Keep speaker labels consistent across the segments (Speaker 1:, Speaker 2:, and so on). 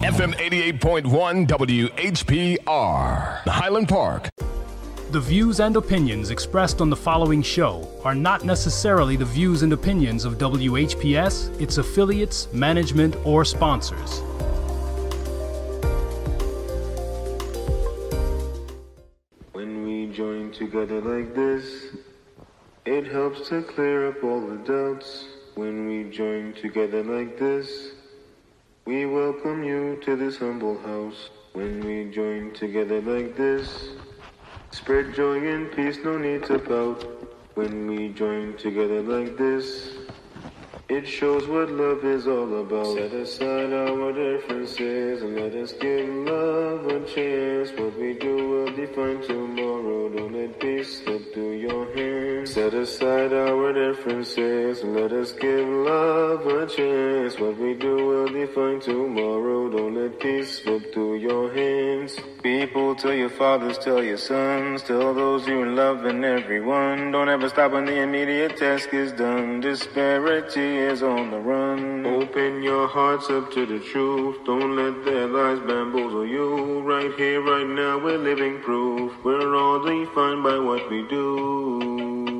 Speaker 1: FM 88.1 WHPR, Highland Park. The views and opinions expressed on the following show are not necessarily the views and opinions of WHPS, its affiliates, management, or sponsors.
Speaker 2: When we join together like this, it helps to clear up all the doubts. When we join together like this, we welcome you to this humble house. When we join together like this, spread joy and peace, no need to pout. When we join together like this, it shows what love is all about. Set aside our differences and let us give love a chance. What we do will define tomorrow. Don't let peace slip through your hands. Set aside our differences and let us give love a chance. What we do will define tomorrow. Don't let peace slip through your hands. People, tell your fathers, tell your sons, tell those you love and everyone. Don't ever stop when the immediate task is done. Disparity is on the run. Open your hearts up to the truth. Don't let their lies bamboozle you. Right here, right now, we're living proof. We're all defined by what we do.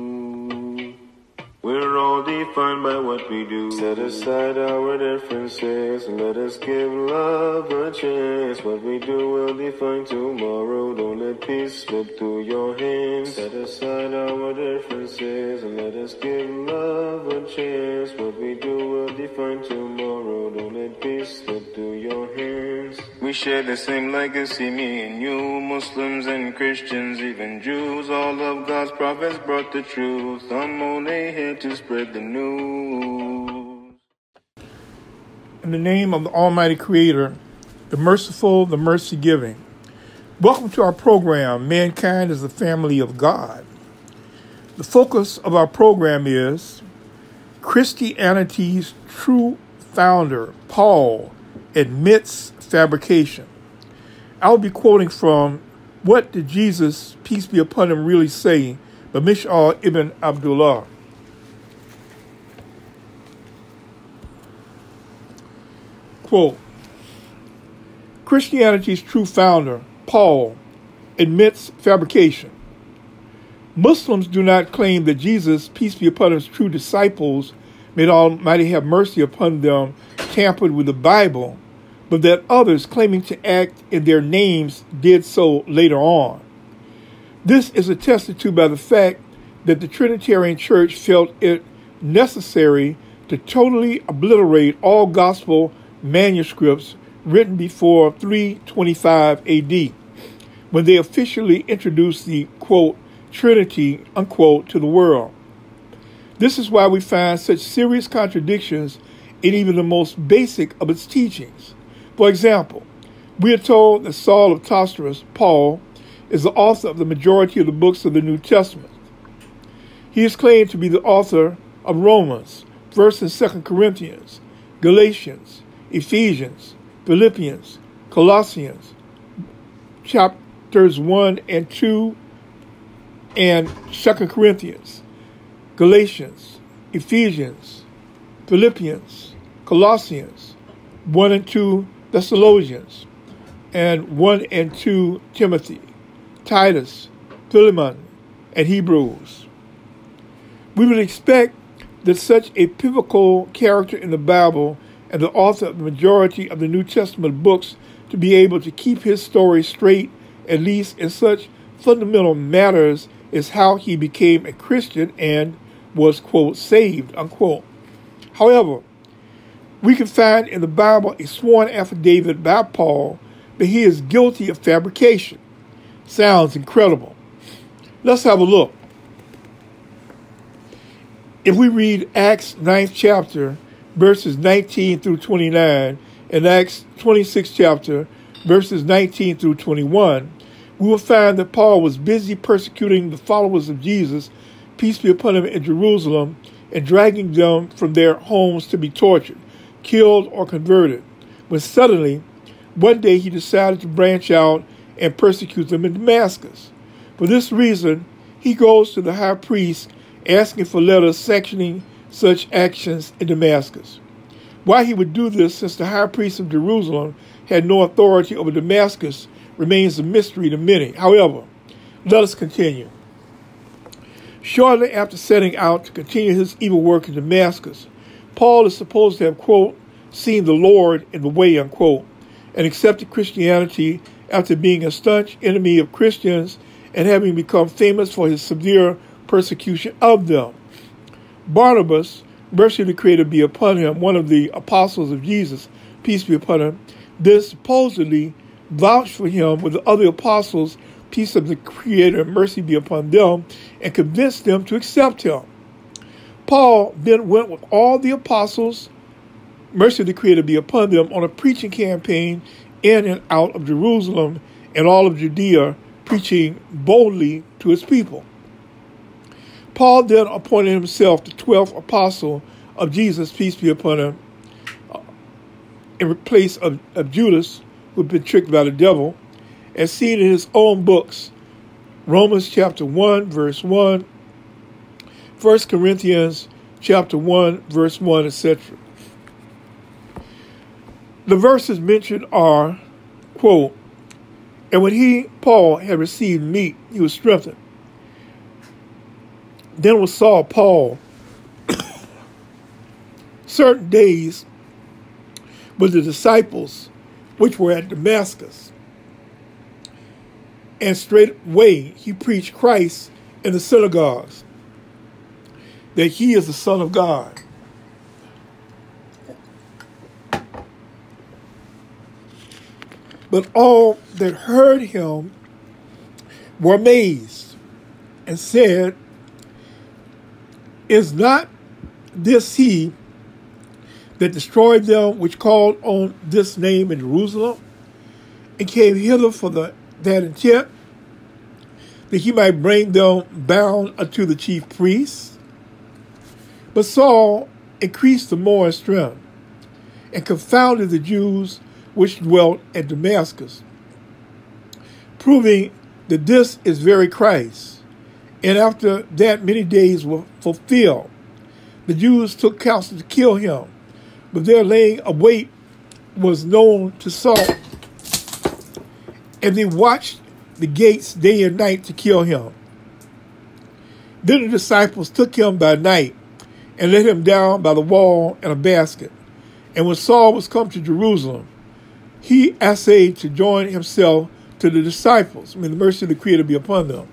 Speaker 2: We're all defined by what we do. Set aside our differences and let us give love a chance. What we do will define tomorrow. Don't let peace slip through your hands. Set aside our differences and let us give love a chance. What we do will define tomorrow. Don't let peace slip through your hands. We share the same legacy, me and you, Muslims and Christians, even Jews. All of God's prophets brought the truth. I'm only here to spread
Speaker 1: the news. In the name of the Almighty Creator, the merciful, the mercy giving. Welcome to our program, Mankind is the Family of God. The focus of our program is Christianity's true founder, Paul, admits fabrication. I'll be quoting from What Did Jesus, Peace Be Upon Him, Really Say? by Mishal ibn Abdullah. Quote Christianity's true founder, Paul, admits fabrication. Muslims do not claim that Jesus, peace be upon his true disciples, may Almighty have mercy upon them, tampered with the Bible, but that others claiming to act in their names did so later on. This is attested to by the fact that the Trinitarian Church felt it necessary to totally obliterate all gospel manuscripts written before 325 AD, when they officially introduced the quote, Trinity, unquote, to the world. This is why we find such serious contradictions in even the most basic of its teachings. For example, we are told that Saul of Tarsus, Paul, is the author of the majority of the books of the New Testament. He is claimed to be the author of Romans, 1st and 2nd Corinthians, Galatians, Ephesians, Philippians, Colossians, chapters 1 and 2, and 2 Corinthians, Galatians, Ephesians, Philippians, Colossians, 1 and 2 Thessalonians, and 1 and 2 Timothy, Titus, Philemon, and Hebrews. We would expect that such a pivotal character in the Bible and the author of the majority of the New Testament books to be able to keep his story straight, at least in such fundamental matters as how he became a Christian and was, quote, saved, unquote. However, we can find in the Bible a sworn affidavit by Paul that he is guilty of fabrication. Sounds incredible. Let's have a look. If we read Acts 9th chapter, verses 19 through 29, and Acts 26 chapter, verses 19 through 21, we will find that Paul was busy persecuting the followers of Jesus, peace be upon him, in Jerusalem, and dragging them from their homes to be tortured, killed, or converted. When suddenly, one day he decided to branch out and persecute them in Damascus. For this reason, he goes to the high priest asking for letters sanctioning such actions in Damascus. Why he would do this, since the high priest of Jerusalem had no authority over Damascus, remains a mystery to many. However, let us continue. Shortly after setting out to continue his evil work in Damascus, Paul is supposed to have, quote, seen the Lord in the way, unquote, and accepted Christianity after being a staunch enemy of Christians and having become famous for his severe persecution of them. Barnabas, mercy of the Creator be upon him, one of the apostles of Jesus, peace be upon him, then supposedly vouch for him with the other apostles, peace of the Creator and mercy be upon them, and convinced them to accept him. Paul then went with all the apostles, mercy of the Creator be upon them, on a preaching campaign in and out of Jerusalem and all of Judea, preaching boldly to his people. Paul then appointed himself the 12th apostle of Jesus, peace be upon him, uh, in place of, of Judas, who had been tricked by the devil, and seen in his own books Romans chapter 1, verse 1, 1 Corinthians chapter 1, verse 1, etc. The verses mentioned are, quote, and when he, Paul, had received meat, he was strengthened. Then was Saul Paul certain days with the disciples which were at Damascus. And straightway he preached Christ in the synagogues, that he is the Son of God. But all that heard him were amazed and said, is not this he that destroyed them which called on this name in Jerusalem and came hither for the, that intent that he might bring them bound unto the chief priests? But Saul increased the more in strength and confounded the Jews which dwelt at Damascus, proving that this is very Christ. And after that, many days were fulfilled. The Jews took counsel to kill him, but their laying await was known to Saul. And they watched the gates day and night to kill him. Then the disciples took him by night and let him down by the wall in a basket. And when Saul was come to Jerusalem, he essayed to join himself to the disciples. May the mercy of the Creator be upon them.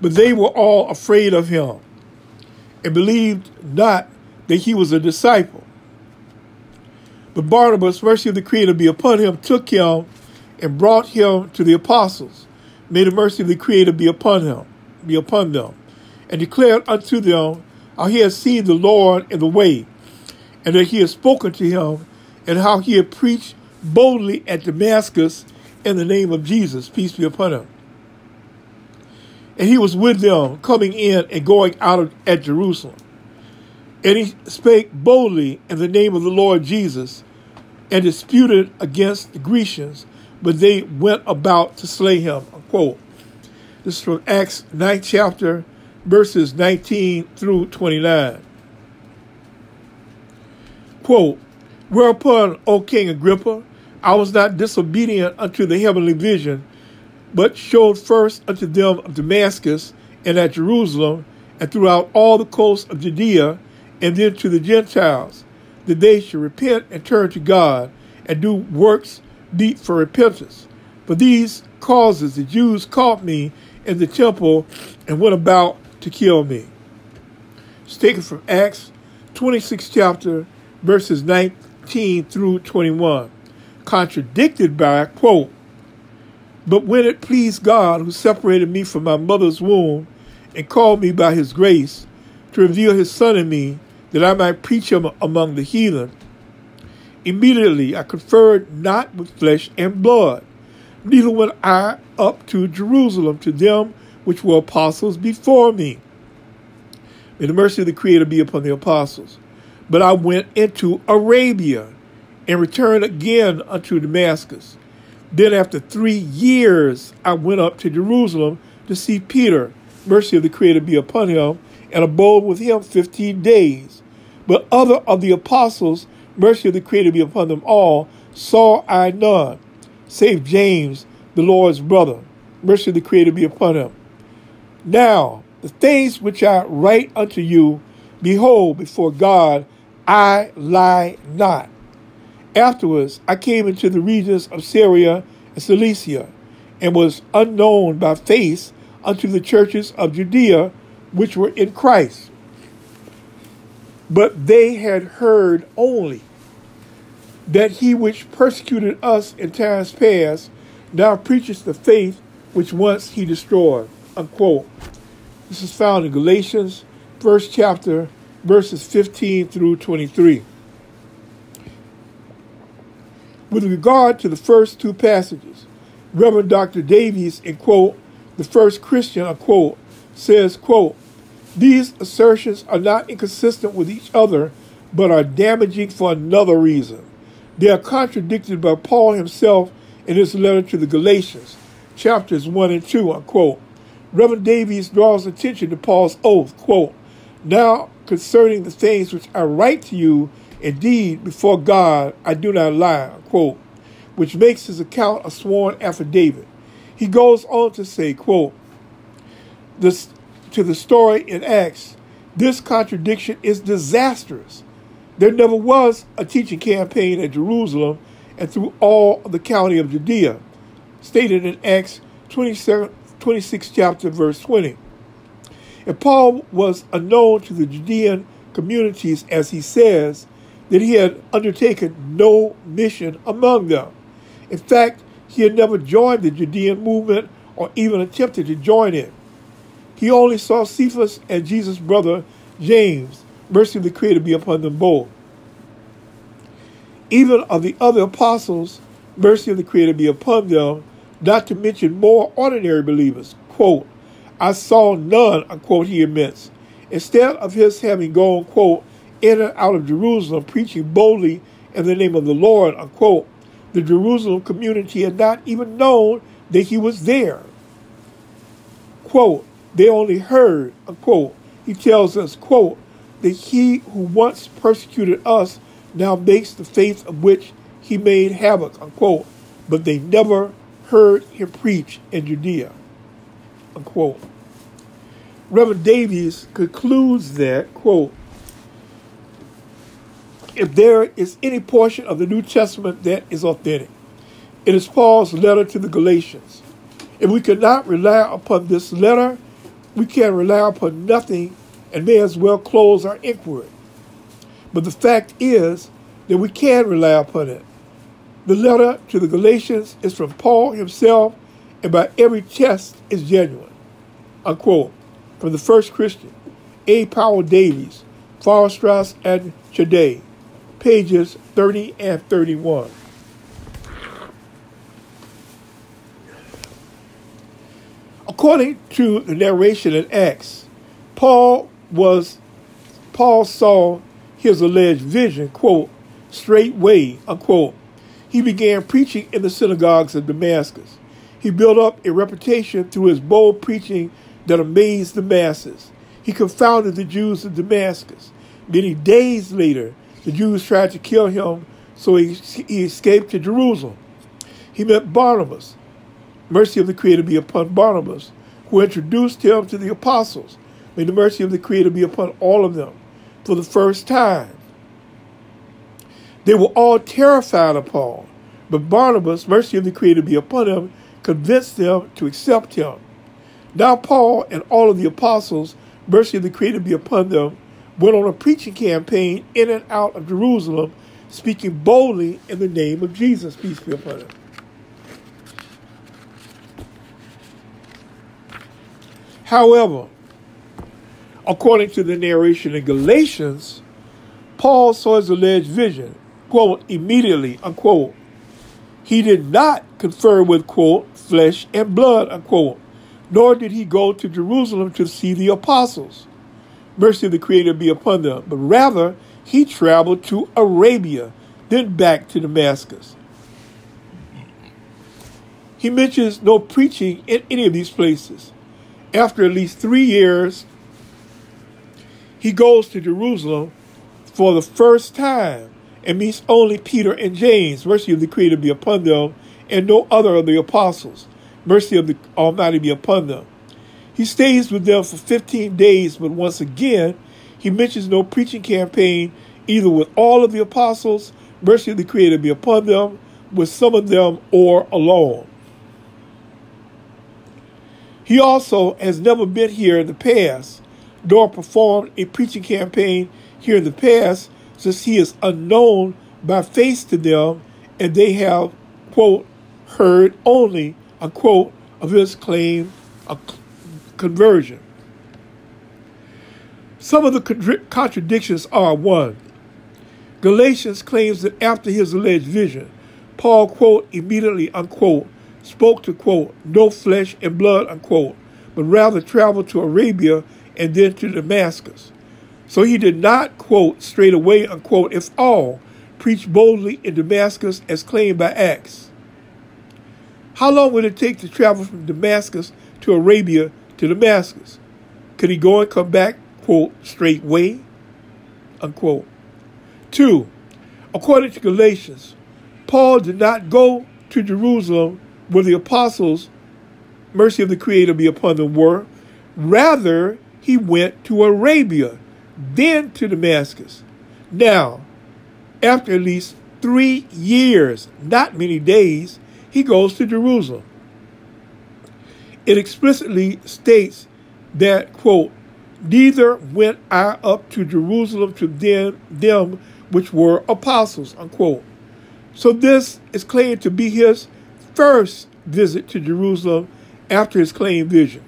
Speaker 1: But they were all afraid of him and believed not that he was a disciple. But Barnabas, mercy of the Creator be upon him, took him and brought him to the apostles. May the mercy of the Creator be upon him, be upon them, and declared unto them how he had seen the Lord in the way, and that he had spoken to him, and how he had preached boldly at Damascus in the name of Jesus. Peace be upon him and he was with them coming in and going out of, at Jerusalem. And he spake boldly in the name of the Lord Jesus and disputed against the Grecians, but they went about to slay him. Unquote. This is from Acts 9th chapter, verses 19 through 29. Quote, Whereupon, O King Agrippa, I was not disobedient unto the heavenly vision, but showed first unto them of Damascus and at Jerusalem and throughout all the coasts of Judea, and then to the Gentiles, that they should repent and turn to God and do works meet for repentance. For these causes the Jews caught me in the temple and went about to kill me. It's taken from Acts 26 chapter verses 19 through 21, contradicted by, quote, but when it pleased God, who separated me from my mother's womb and called me by his grace to reveal his Son in me, that I might preach him among the heathen, immediately I conferred not with flesh and blood, neither went I up to Jerusalem to them which were apostles before me. May the mercy of the Creator be upon the apostles. But I went into Arabia and returned again unto Damascus. Then, after three years, I went up to Jerusalem to see Peter. Mercy of the Creator be upon him, and abode with him 15 days. But other of the apostles, mercy of the Creator be upon them all, saw I none, save James, the Lord's brother. Mercy of the Creator be upon him. Now, the things which I write unto you, behold, before God, I lie not. Afterwards, I came into the regions of Syria and Cilicia, and was unknown by face unto the churches of Judea which were in Christ. But they had heard only that he which persecuted us in times past now preaches the faith which once he destroyed. Unquote. This is found in Galatians, first chapter, verses 15 through 23. With regard to the first two passages, Reverend Dr. Davies, in quote, the first Christian, unquote, says, quote, these assertions are not inconsistent with each other, but are damaging for another reason. They are contradicted by Paul himself in his letter to the Galatians, chapters 1 and 2, unquote. Reverend Davies draws attention to Paul's oath, quote, Now concerning the things which I write to you Indeed, before God, I do not lie, quote, which makes his account a sworn affidavit. He goes on to say, quote, this, to the story in Acts, this contradiction is disastrous. There never was a teaching campaign at Jerusalem and through all the county of Judea, stated in Acts 27, 26 chapter verse 20. And Paul was unknown to the Judean communities, as he says, that he had undertaken no mission among them. In fact, he had never joined the Judean movement or even attempted to join it. He only saw Cephas and Jesus' brother James. Mercy of the Creator be upon them both. Even of the other apostles, mercy of the Creator be upon them, not to mention more ordinary believers. Quote, I saw none, unquote, he admits. Instead of his having gone, quote, and out of Jerusalem preaching boldly in the name of the Lord, unquote. The Jerusalem community had not even known that he was there. Quote, they only heard, unquote. He tells us, quote, that he who once persecuted us now makes the faith of which he made havoc, unquote. But they never heard him preach in Judea, unquote. Reverend Davies concludes that, quote, if there is any portion of the New Testament that is authentic. It is Paul's letter to the Galatians. If we cannot rely upon this letter, we can rely upon nothing and may as well close our inquiry. But the fact is that we can rely upon it. The letter to the Galatians is from Paul himself, and by every test is genuine. Unquote. From the first Christian, A. Powell Davies, Farrar Straus, and Cudahy pages 30 and 31. According to the narration in Acts, Paul was Paul saw his alleged vision, quote, straightway, unquote. He began preaching in the synagogues of Damascus. He built up a reputation through his bold preaching that amazed the masses. He confounded the Jews of Damascus. Many days later, the Jews tried to kill him, so he, he escaped to Jerusalem. He met Barnabas. Mercy of the Creator be upon Barnabas, who introduced him to the apostles. May the mercy of the Creator be upon all of them for the first time. They were all terrified of Paul, but Barnabas, mercy of the Creator be upon him, convinced them to accept him. Now, Paul and all of the apostles, mercy of the Creator be upon them, went on a preaching campaign in and out of Jerusalem, speaking boldly in the name of Jesus, peace be upon him. However, according to the narration in Galatians, Paul saw his alleged vision, quote, immediately, unquote. He did not confer with, quote, flesh and blood, unquote, nor did he go to Jerusalem to see the apostles mercy of the Creator be upon them, but rather he traveled to Arabia, then back to Damascus. He mentions no preaching in any of these places. After at least three years, he goes to Jerusalem for the first time and meets only Peter and James. Mercy of the Creator be upon them, and no other of the apostles. Mercy of the Almighty be upon them. He stays with them for 15 days, but once again, he mentions no preaching campaign either with all of the apostles, mercy of the Creator be upon them, with some of them, or alone. He also has never been here in the past, nor performed a preaching campaign here in the past, since he is unknown by face to them, and they have, quote, heard only, unquote, of his claim, unquote conversion. Some of the contradictions are one, Galatians claims that after his alleged vision, Paul, quote, immediately, unquote, spoke to, quote, no flesh and blood, unquote, but rather traveled to Arabia and then to Damascus. So he did not, quote, straight away, unquote, if all, preach boldly in Damascus as claimed by Acts. How long would it take to travel from Damascus to Arabia to Damascus. Could he go and come back, quote, straightway, unquote? Two, according to Galatians, Paul did not go to Jerusalem where the apostles, mercy of the Creator be upon them, were. Rather, he went to Arabia, then to Damascus. Now, after at least three years, not many days, he goes to Jerusalem it explicitly states that, quote, neither went I up to Jerusalem to them, them which were apostles, unquote. So this is claimed to be his first visit to Jerusalem after his claimed vision.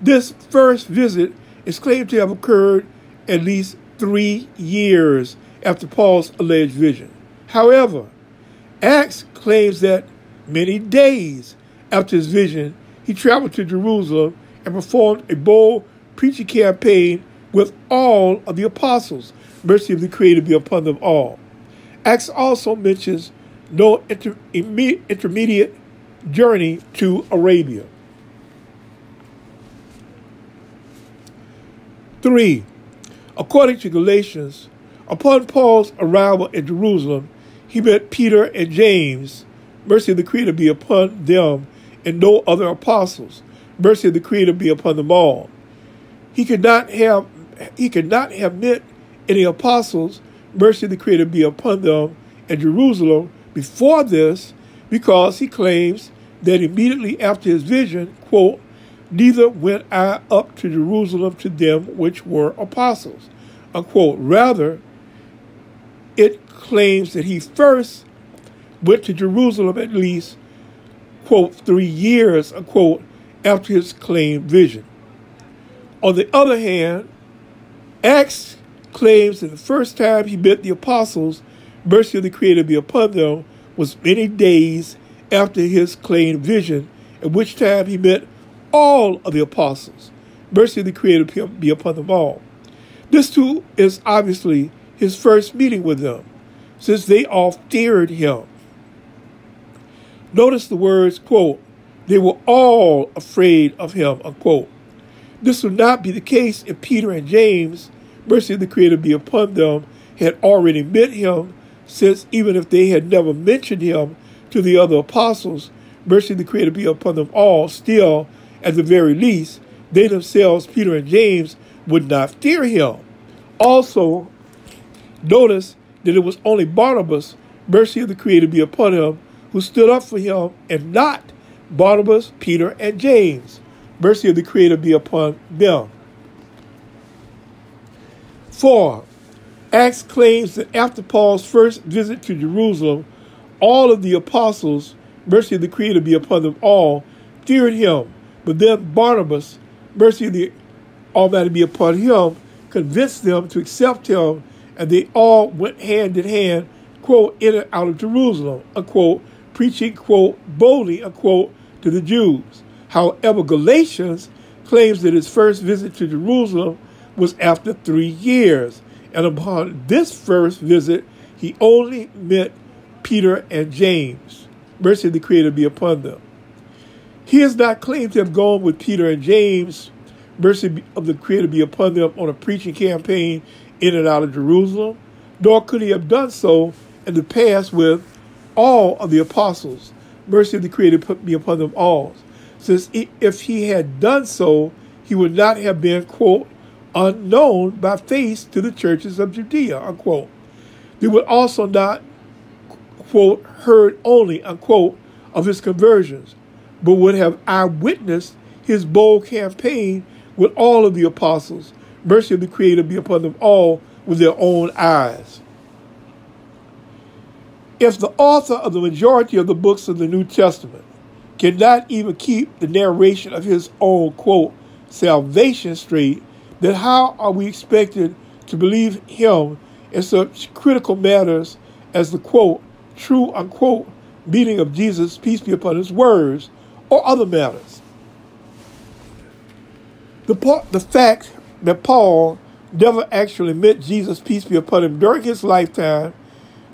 Speaker 1: This first visit is claimed to have occurred at least three years after Paul's alleged vision. However, Acts claims that many days after his vision, he traveled to Jerusalem and performed a bold preaching campaign with all of the apostles. Mercy of the Creator be upon them all. Acts also mentions no inter intermediate journey to Arabia. Three, according to Galatians, upon Paul's arrival in Jerusalem, he met Peter and James. Mercy of the Creator be upon them and no other apostles. Mercy of the Creator be upon them all. He could not have he could not have met any apostles. Mercy of the Creator be upon them in Jerusalem before this, because he claims that immediately after his vision, quote, neither went I up to Jerusalem to them which were apostles, unquote. Rather, it claims that he first went to Jerusalem at least quote, three years, unquote, after his claimed vision. On the other hand, Acts claims that the first time he met the apostles, mercy of the Creator be upon them, was many days after his claimed vision, at which time he met all of the apostles. Mercy of the Creator be upon them all. This too is obviously his first meeting with them, since they all feared him. Notice the words, quote, they were all afraid of him, unquote. This would not be the case if Peter and James, mercy of the Creator be upon them, had already met him, since even if they had never mentioned him to the other apostles, mercy of the Creator be upon them all, still, at the very least, they themselves, Peter and James, would not fear him. Also, notice that it was only Barnabas, mercy of the Creator be upon him, who stood up for him, and not Barnabas, Peter, and James. Mercy of the Creator be upon them. 4. Acts claims that after Paul's first visit to Jerusalem, all of the apostles, mercy of the Creator be upon them all, feared him. But then Barnabas, mercy of the Almighty be upon him, convinced them to accept him, and they all went hand in hand, quote, in and out of Jerusalem, unquote, preaching, quote, boldly, quote, to the Jews. However, Galatians claims that his first visit to Jerusalem was after three years. And upon this first visit, he only met Peter and James. Mercy of the Creator be upon them. He has not claimed to have gone with Peter and James. Mercy of the Creator be upon them on a preaching campaign in and out of Jerusalem, nor could he have done so in the past with all of the apostles. Mercy of the Creator be upon them all. Since if he had done so, he would not have been, quote, unknown by face to the churches of Judea, unquote. They would also not, quote, heard only, unquote, of his conversions, but would have eyewitnessed his bold campaign with all of the apostles. Mercy of the Creator be upon them all with their own eyes. If the author of the majority of the books of the New Testament cannot even keep the narration of his own, quote, salvation straight, then how are we expected to believe him in such critical matters as the, quote, true, unquote, meaning of Jesus, peace be upon his words, or other matters? The, part, the fact that Paul never actually met Jesus, peace be upon him, during his lifetime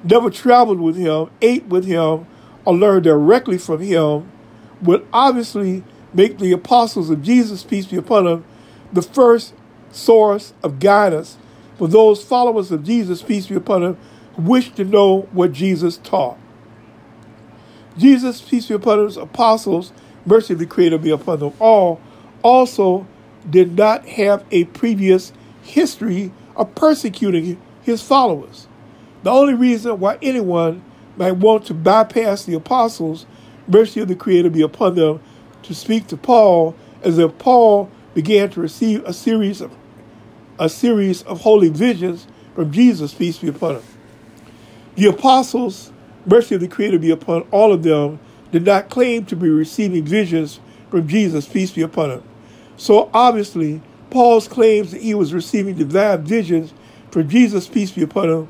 Speaker 1: never traveled with him, ate with him, or learned directly from him would obviously make the apostles of Jesus, peace be upon them, the first source of guidance for those followers of Jesus, peace be upon them, who wish to know what Jesus taught. Jesus, peace be upon his apostles, mercy of the Creator be upon them all, also did not have a previous history of persecuting his followers. The only reason why anyone might want to bypass the apostles, mercy of the Creator be upon them, to speak to Paul, as if Paul began to receive a series of a series of holy visions from Jesus, peace be upon him. The apostles, mercy of the Creator be upon all of them, did not claim to be receiving visions from Jesus, peace be upon him. So obviously, Paul's claims that he was receiving divine visions from Jesus, peace be upon him,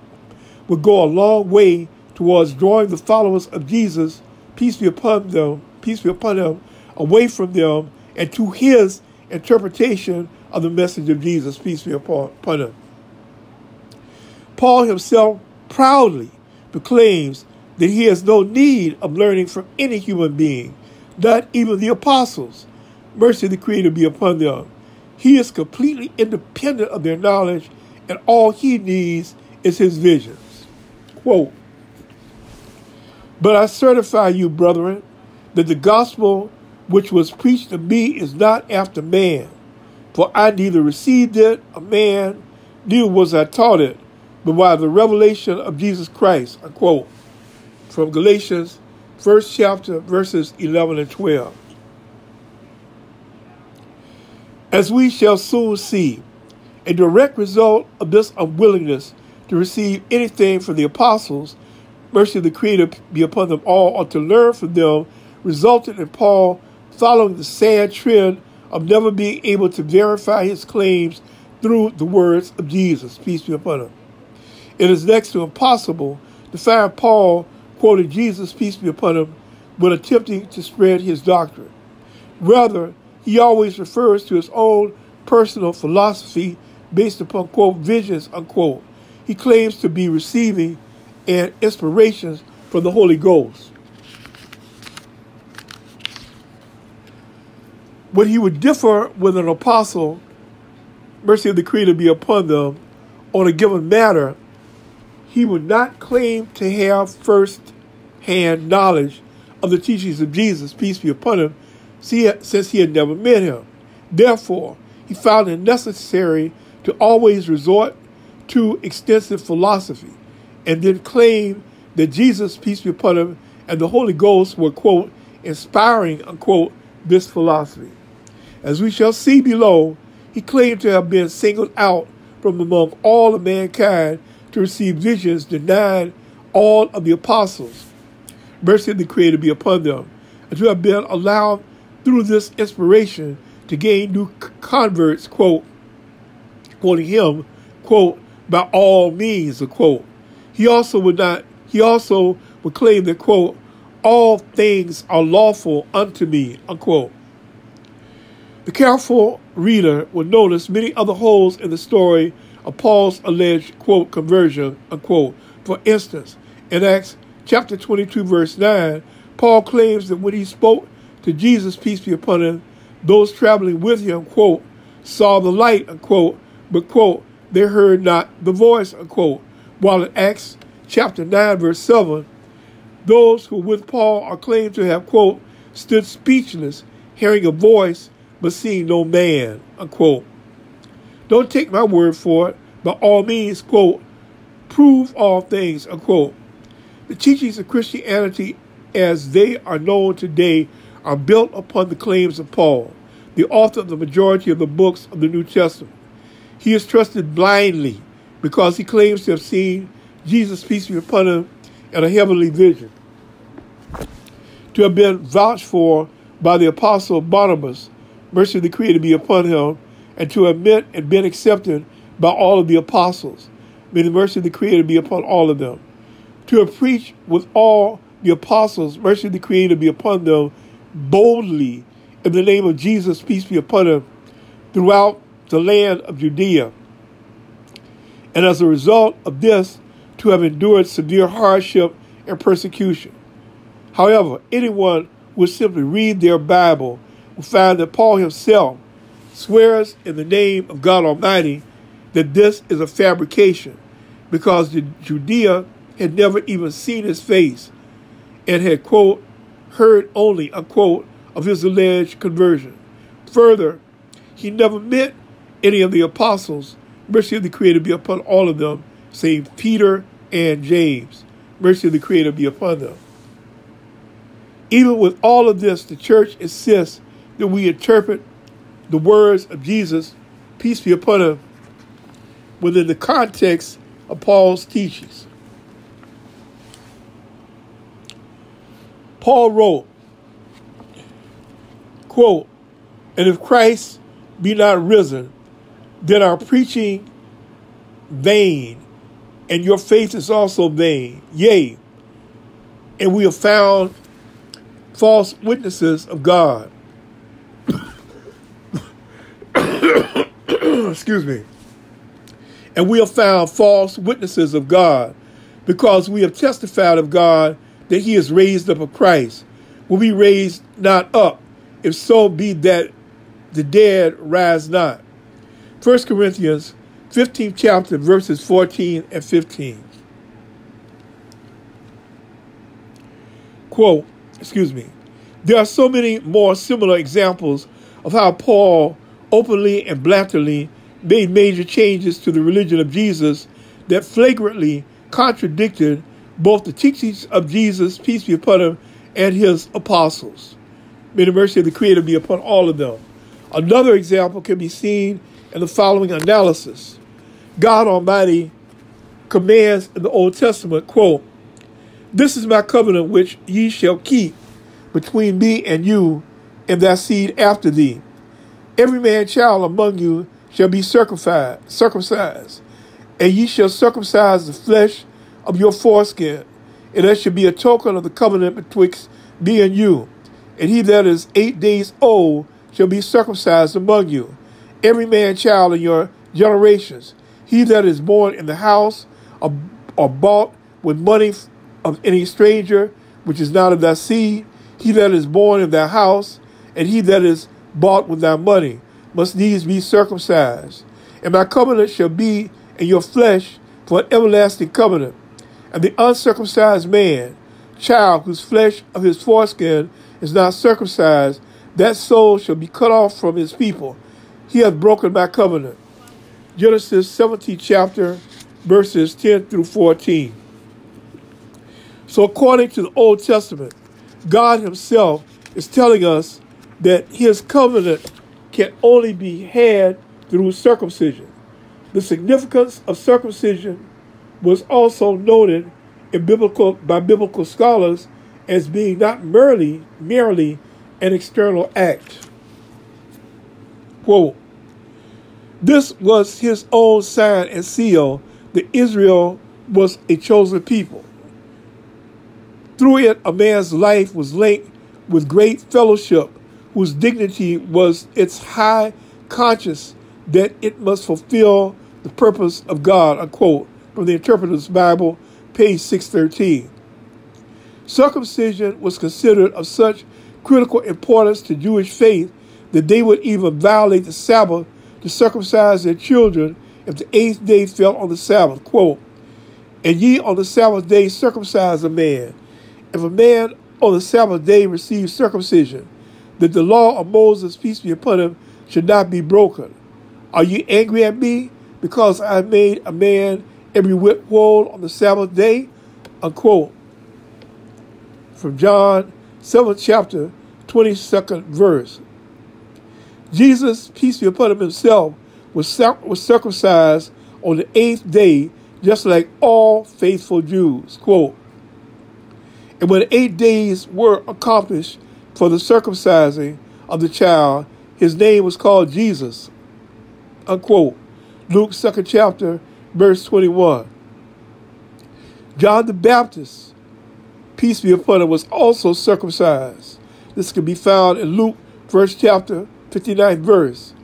Speaker 1: would go a long way towards drawing the followers of Jesus, peace be upon them, peace be upon them, away from them and to his interpretation of the message of Jesus, peace be upon, them. him. Paul himself proudly proclaims that he has no need of learning from any human being, not even the apostles. Mercy of the Creator be upon them. He is completely independent of their knowledge, and all he needs is his vision. Quote But I certify you, brethren, that the gospel which was preached to me is not after man. For I neither received it a man, neither was I taught it, but by the revelation of Jesus Christ. I quote from Galatians, first chapter, verses 11 and 12. As we shall soon see, a direct result of this unwillingness to receive anything from the apostles, mercy of the Creator be upon them all, or to learn from them, resulted in Paul following the sad trend of never being able to verify his claims through the words of Jesus, peace be upon him. It is next to impossible to find Paul quoting Jesus, peace be upon him, when attempting to spread his doctrine. Rather, he always refers to his own personal philosophy based upon, quote, visions, unquote he claims to be receiving and inspirations from the Holy Ghost. But he would differ with an apostle, mercy of the Creator be upon them, on a given matter, he would not claim to have first hand knowledge of the teachings of Jesus, peace be upon him, since he had never met him. Therefore, he found it necessary to always resort to extensive philosophy and then claim that Jesus, peace be upon him, and the Holy Ghost were, quote, inspiring, unquote, this philosophy. As we shall see below, he claimed to have been singled out from among all of mankind to receive visions denied all of the apostles. Mercy of the Creator be upon them, and to have been allowed through this inspiration to gain new converts, quote, quoting him, quote, by all means, a quote. He also would not he also would claim that quote, all things are lawful unto me, unquote. The careful reader will notice many other holes in the story of Paul's alleged quote conversion, unquote. For instance, in Acts chapter 22, verse 9, Paul claims that when he spoke to Jesus, peace be upon him, those traveling with him, quote, saw the light, unquote, but, quote, they heard not the voice, unquote. While in Acts chapter 9, verse 7, those who with Paul are claimed to have, quote, stood speechless, hearing a voice, but seeing no man, unquote. Don't take my word for it. By all means, quote, prove all things, unquote. The teachings of Christianity as they are known today are built upon the claims of Paul, the author of the majority of the books of the New Testament. He is trusted blindly because he claims to have seen Jesus' peace be upon him in a heavenly vision, to have been vouched for by the apostle Barnabas, mercy of the Creator be upon him, and to have met and been accepted by all of the apostles. May the mercy of the Creator be upon all of them. To have preached with all the apostles, mercy of the Creator be upon them boldly in the name of Jesus, peace be upon him, throughout the land of Judea, and as a result of this, to have endured severe hardship and persecution. However, anyone who would simply read their Bible will find that Paul himself swears in the name of God Almighty that this is a fabrication because Judea had never even seen his face and had, quote, heard only, unquote, of his alleged conversion. Further, he never met any of the apostles, mercy of the Creator be upon all of them, save Peter and James. Mercy of the Creator be upon them. Even with all of this, the church insists that we interpret the words of Jesus, peace be upon him, within the context of Paul's teachings. Paul wrote, quote, and if Christ be not risen, that are preaching vain, and your faith is also vain. Yea, and we have found false witnesses of God. Excuse me. And we have found false witnesses of God because we have testified of God that he is raised up of Christ. Will be raised not up, if so be that the dead rise not. 1 Corinthians 15th chapter, verses 14 and 15. Quote, excuse me, there are so many more similar examples of how Paul openly and blatantly made major changes to the religion of Jesus that flagrantly contradicted both the teachings of Jesus, peace be upon him, and his apostles. May the mercy of the Creator be upon all of them. Another example can be seen and the following analysis. God Almighty commands in the Old Testament, quote, This is my covenant which ye shall keep between me and you and thy seed after thee. Every man child among you shall be circumcised, circumcised, and ye shall circumcise the flesh of your foreskin, and that shall be a token of the covenant betwixt me and you. And he that is eight days old shall be circumcised among you, every man child in your generations. He that is born in the house or, bought with money of any stranger, which is not of thy seed, he that is born in thy house, and he that is bought with thy money, must needs be circumcised. And my covenant shall be in your flesh for an everlasting covenant. And the uncircumcised man, child whose flesh of his foreskin is not circumcised, that soul shall be cut off from his people he hath broken my covenant. Genesis 17 chapter, verses 10 through 14. So according to the Old Testament, God himself is telling us that his covenant can only be had through circumcision. The significance of circumcision was also noted in biblical, by biblical scholars as being not merely merely an external act Quote, this was his own sign and seal that Israel was a chosen people. Through it, a man's life was linked with great fellowship, whose dignity was its high conscience that it must fulfill the purpose of God, unquote, from the Interpreter's Bible, page 613. Circumcision was considered of such critical importance to Jewish faith that they would even violate the Sabbath to circumcise their children if the eighth day fell on the Sabbath. Quote, and ye on the Sabbath day circumcise a man. If a man on the Sabbath day receives circumcision, that the law of Moses, peace be upon him, should not be broken. Are you angry at me because I made a man every whit whole on the Sabbath day? Unquote. From John 7th chapter, 22nd verse. Jesus, peace be upon him himself, was, was circumcised on the eighth day, just like all faithful Jews. Quote, and when the eight days were accomplished for the circumcising of the child, his name was called Jesus. Unquote. Luke 2nd chapter, verse 21. John the Baptist, peace be upon him, was also circumcised. This can be found in Luke, first chapter, 59th verse.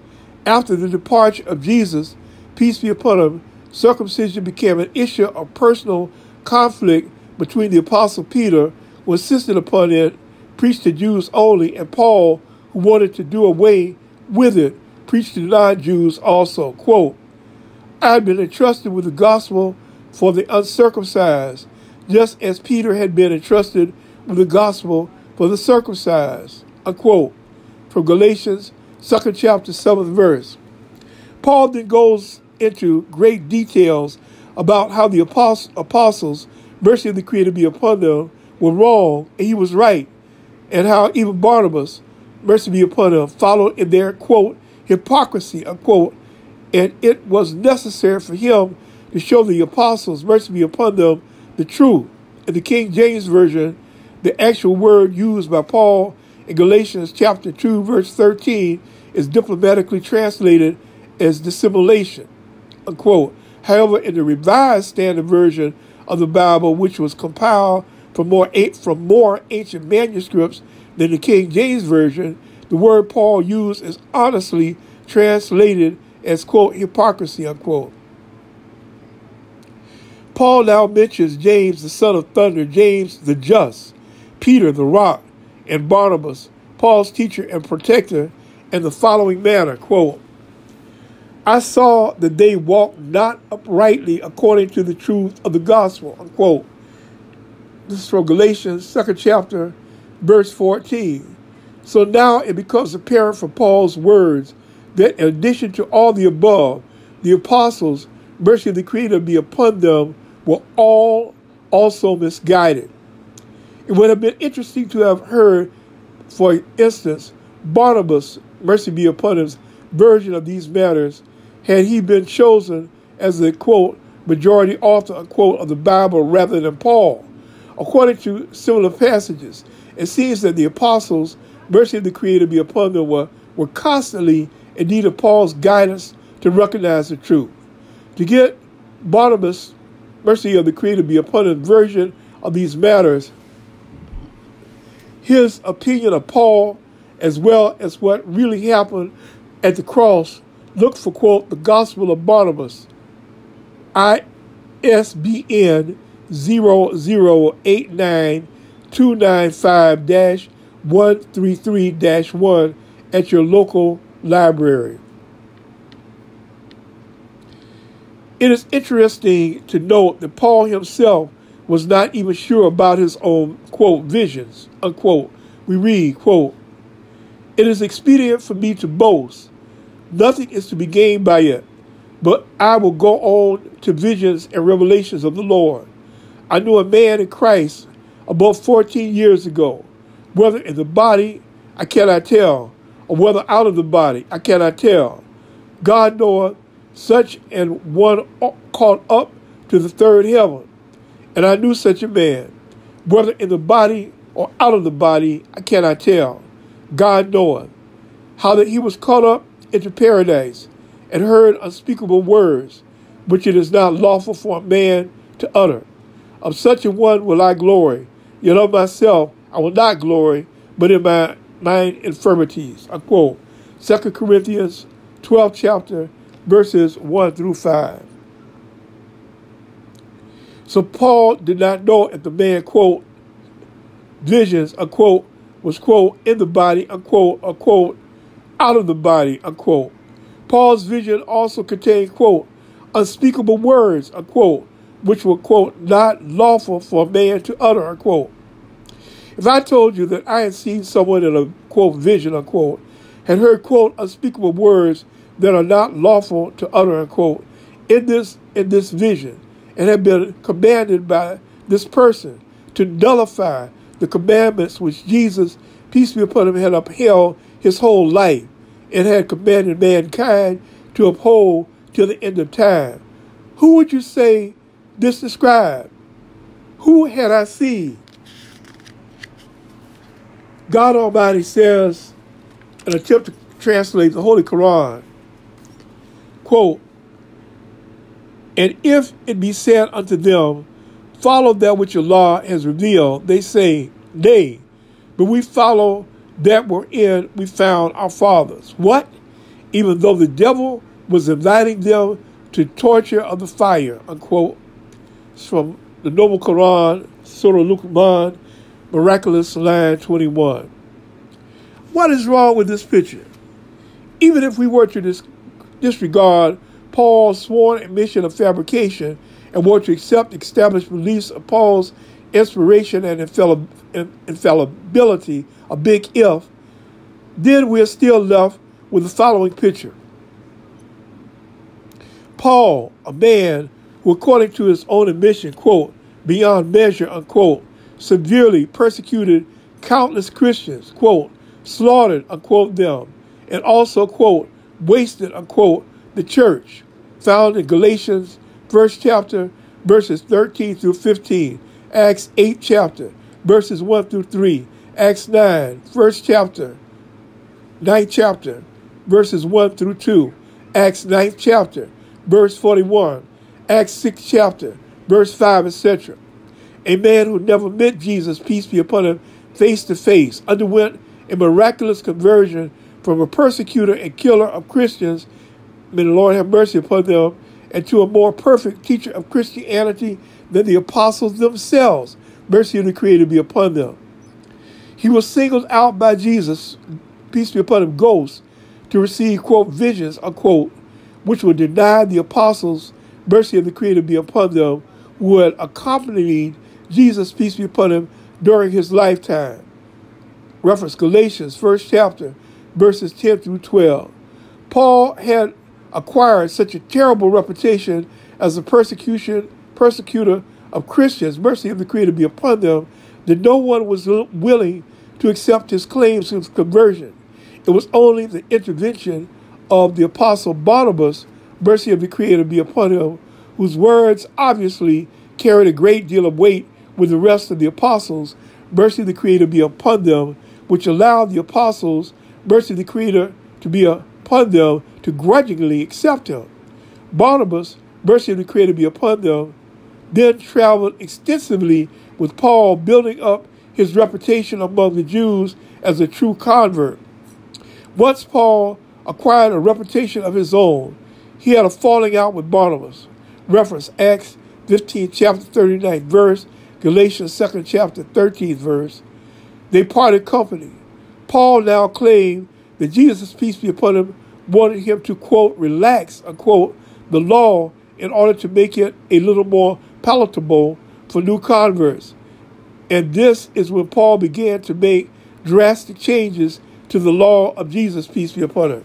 Speaker 1: After the departure of Jesus, peace be upon him, circumcision became an issue of personal conflict between the Apostle Peter, who insisted upon it, preached to Jews only, and Paul, who wanted to do away with it, preached to non Jews also. Quote, I had been entrusted with the gospel for the uncircumcised, just as Peter had been entrusted with the gospel for the circumcised. Unquote from Galatians, second chapter, seventh verse. Paul then goes into great details about how the apostles, mercy of the Creator be upon them, were wrong and he was right, and how even Barnabas, mercy be upon him, followed in their quote hypocrisy unquote, and it was necessary for him to show the apostles, mercy be upon them, the truth. In the King James version, the actual word used by Paul in Galatians chapter 2, verse 13, is diplomatically translated as dissimulation. However, in the Revised Standard Version of the Bible, which was compiled from more, from more ancient manuscripts than the King James Version, the word Paul used is honestly translated as, quote, hypocrisy, unquote. Paul now mentions James, the son of thunder, James the just, Peter the rock, and Barnabas, Paul's teacher and protector, in the following manner, quote, I saw that they walked not uprightly according to the truth of the gospel, unquote. This is from Galatians, second chapter, verse 14. So now it becomes apparent from Paul's words that in addition to all the above, the apostles, mercy of the Creator be upon them, were all also misguided. It would have been interesting to have heard, for instance, Barnabas, mercy be upon him, version of these matters had he been chosen as the quote majority author quote of the Bible rather than Paul. According to similar passages, it seems that the apostles, mercy of the Creator be upon them, were, were constantly in need of Paul's guidance to recognize the truth. To get Barnabas, mercy of the Creator be upon him, version of these matters his opinion of Paul as well as what really happened at the cross, look for, quote, the Gospel of Barnabas, ISBN 0089295 133 1 at your local library. It is interesting to note that Paul himself was not even sure about his own, quote, visions, unquote. We read, quote, It is expedient for me to boast. Nothing is to be gained by it, but I will go on to visions and revelations of the Lord. I knew a man in Christ about 14 years ago. Whether in the body, I cannot tell, or whether out of the body, I cannot tell. God knoweth such an one caught up to the third heaven and I knew such a man, whether in the body or out of the body, I cannot tell. God knoweth how that he was caught up into paradise and heard unspeakable words, which it is not lawful for a man to utter. Of such a one will I glory, yet of myself I will not glory, but in my nine infirmities. I quote 2 Corinthians 12 chapter verses 1 through 5. So Paul did not know if the man, quote, visions, unquote, was, quote, in the body, unquote, unquote, out of the body, unquote. Paul's vision also contained, quote, unspeakable words, unquote, which were, quote, not lawful for a man to utter, unquote. If I told you that I had seen someone in a, quote, vision, unquote, and heard, quote, unspeakable words that are not lawful to utter, unquote, in this, in this vision, and have been commanded by this person to nullify the commandments which Jesus, peace be upon him, had upheld his whole life and had commanded mankind to uphold till the end of time. Who would you say this described? Who had I seen? God Almighty says, an attempt to translate the Holy Quran, quote, and if it be said unto them, Follow that which the law has revealed, they say, Nay, but we follow that wherein we found our fathers. What? Even though the devil was inviting them to torture of the fire, unquote. It's from the Noble Quran, Surah Luqman, Miraculous Line 21. What is wrong with this picture? Even if we were to dis- disregard Paul's sworn admission of fabrication and were to accept established beliefs of Paul's inspiration and infallibility, a big if, then we're still left with the following picture. Paul, a man who, according to his own admission, quote, beyond measure, unquote, severely persecuted countless Christians, quote, slaughtered, unquote, them, and also, quote, wasted, unquote, the church found in Galatians, first chapter, verses 13 through 15, Acts 8 chapter, verses 1 through 3, Acts 9, first chapter, ninth chapter, verses 1 through 2, Acts 9 chapter, verse 41, Acts 6th chapter, verse 5, etc. A man who never met Jesus, peace be upon him, face to face, underwent a miraculous conversion from a persecutor and killer of Christians May the Lord have mercy upon them and to a more perfect teacher of Christianity than the apostles themselves. Mercy of the Creator be upon them. He was singled out by Jesus, peace be upon him, ghosts, to receive, quote, visions, unquote, which were denied the apostles. Mercy of the Creator be upon them, who had accompanied Jesus, peace be upon him, during his lifetime. Reference Galatians, first chapter, verses 10 through 12. Paul had acquired such a terrible reputation as a persecution persecutor of Christians, mercy of the Creator be upon them, that no one was willing to accept his claims of conversion. It was only the intervention of the Apostle Barnabas, mercy of the Creator be upon him, whose words obviously carried a great deal of weight with the rest of the apostles, mercy of the Creator be upon them, which allowed the apostles, mercy of the Creator to be upon them to grudgingly accept him. Barnabas, mercy of the Creator be upon them, then traveled extensively with Paul, building up his reputation among the Jews as a true convert. Once Paul acquired a reputation of his own, he had a falling out with Barnabas. Reference Acts 15, chapter 39, verse, Galatians 2nd, chapter 13, verse. They parted company. Paul now claimed that Jesus, peace be upon him, wanted him to, quote, relax, unquote, the law in order to make it a little more palatable for new converts. And this is when Paul began to make drastic changes to the law of Jesus, peace be upon him.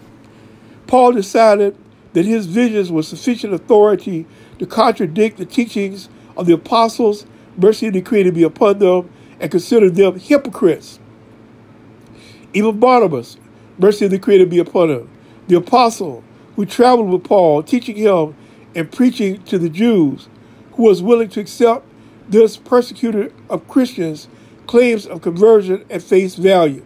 Speaker 1: Paul decided that his visions were sufficient authority to contradict the teachings of the apostles, mercy and decree to be upon them, and considered them hypocrites. Even Barnabas, mercy and decree to be upon him the apostle who traveled with Paul, teaching him and preaching to the Jews, who was willing to accept this persecutor of Christians' claims of conversion at face value,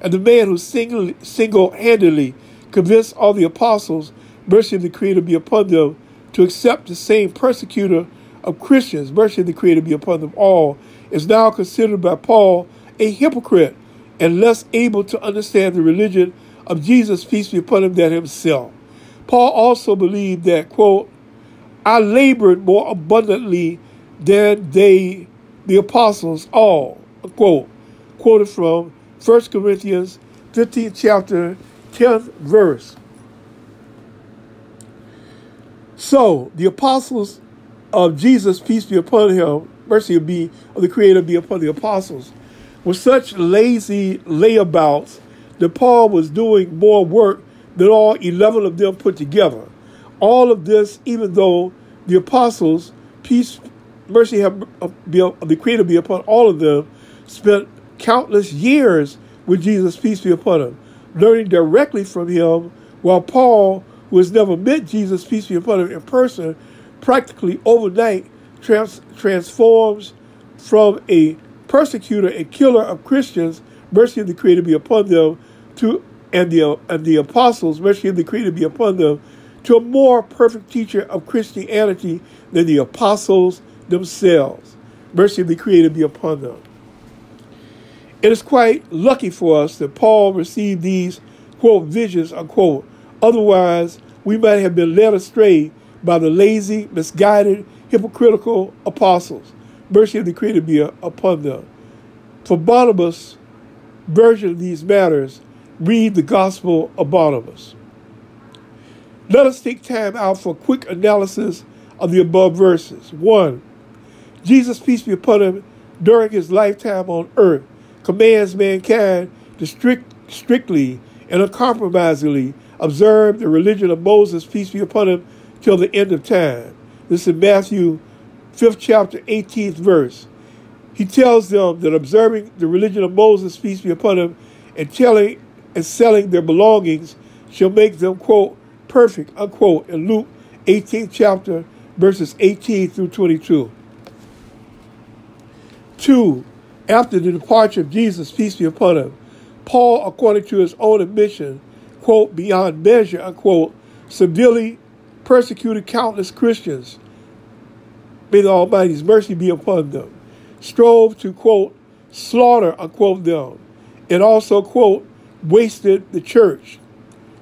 Speaker 1: and the man who single handedly convinced all the apostles, mercy of the Creator be upon them, to accept the same persecutor of Christians, mercy of the Creator be upon them all, is now considered by Paul a hypocrite and less able to understand the religion of Jesus, peace be upon him, than himself. Paul also believed that, quote, I labored more abundantly than they, the apostles, all, quote, quoted from 1 Corinthians 15th chapter, 10th verse. So the apostles of Jesus, peace be upon him, mercy be of the Creator be upon the apostles, were such lazy layabouts that Paul was doing more work than all 11 of them put together. All of this, even though the apostles, peace, mercy have uh, be, the uh, Creator be upon all of them, spent countless years with Jesus, peace be upon him, learning directly from him, while Paul, who has never met Jesus, peace be upon him, in person, practically overnight trans- transforms from a persecutor and killer of Christians, mercy of the Creator be upon them, to and the and the apostles, mercy of the to be upon them, to a more perfect teacher of Christianity than the apostles themselves. Mercy of the Creator be upon them. It is quite lucky for us that Paul received these quote visions unquote. Otherwise, we might have been led astray by the lazy, misguided, hypocritical apostles. Mercy of the Creator be upon them. For Barnabas' version of these matters read the Gospel of Barnabas. Let us take time out for a quick analysis of the above verses. 1. Jesus, peace be upon him, during his lifetime on earth, commands mankind to strict, strictly and uncompromisingly observe the religion of Moses, peace be upon him, till the end of time. This is Matthew 5th chapter, 18th verse. He tells them that observing the religion of Moses, peace be upon him, and telling and selling their belongings shall make them, quote, perfect, unquote, in Luke 18th chapter, verses 18 through 22. Two, after the departure of Jesus, peace be upon him, Paul, according to his own admission, quote, beyond measure, unquote, severely persecuted countless Christians. May the Almighty's mercy be upon them. Strove to, quote, slaughter, unquote, them, and also, quote, wasted the church.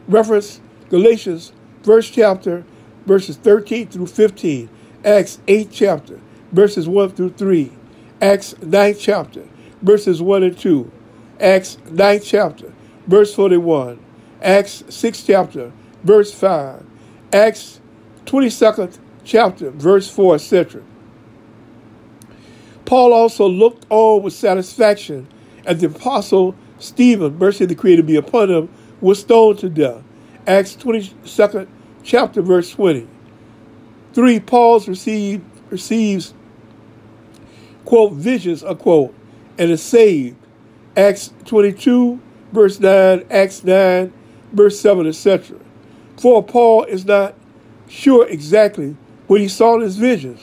Speaker 1: Reference Galatians, first chapter, verses 13 through 15. Acts 8 chapter, verses 1 through 3. Acts 9 chapter, verses 1 and 2. Acts 9 chapter, verse 41. Acts 6 chapter, verse 5. Acts 22nd chapter, verse 4, etc. Paul also looked on with satisfaction at the apostle Stephen, mercy of the Creator be upon him, was stoned to death. Acts 22nd chapter, verse 20. Three, Pauls received receives, quote, visions, unquote, and is saved. Acts 22, verse 9, Acts 9, verse 7, etc. For Paul is not sure exactly what he saw in his visions.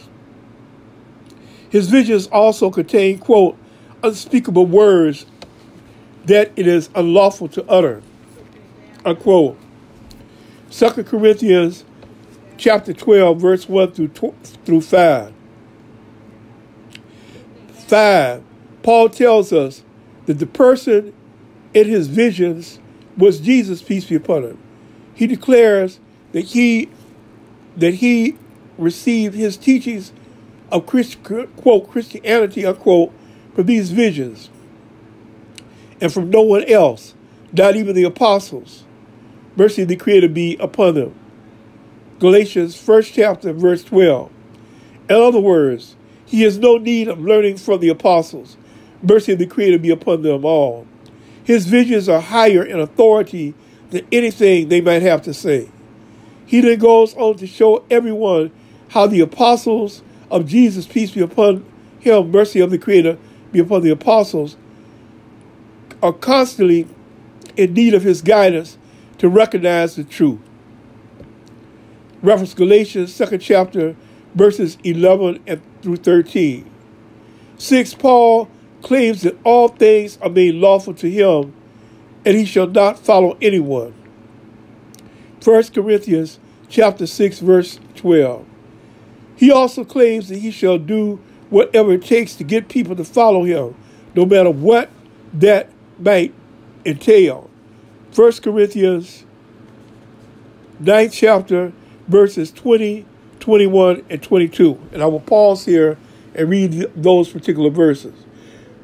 Speaker 1: His visions also contain, quote, unspeakable words that it is unlawful to utter. Unquote. 2 Corinthians chapter 12, verse 1 through, through 5. 5. Paul tells us that the person in his visions was Jesus, peace be upon him. He declares that he that he received his teachings of Christ, quote Christianity unquote from these visions and from no one else, not even the apostles. Mercy of the Creator be upon them. Galatians, first chapter, verse 12. In other words, he has no need of learning from the apostles. Mercy of the Creator be upon them all. His visions are higher in authority than anything they might have to say. He then goes on to show everyone how the apostles of Jesus, peace be upon him, mercy of the Creator be upon the apostles, are constantly in need of his guidance to recognize the truth. Reference Galatians, second chapter, verses 11 through 13. 6. Paul claims that all things are made lawful to him, and he shall not follow anyone. 1 Corinthians chapter 6, verse 12. He also claims that he shall do whatever it takes to get people to follow him, no matter what that bite and tail. 1 Corinthians 9th chapter, verses 20, 21, and 22. And I will pause here and read those particular verses.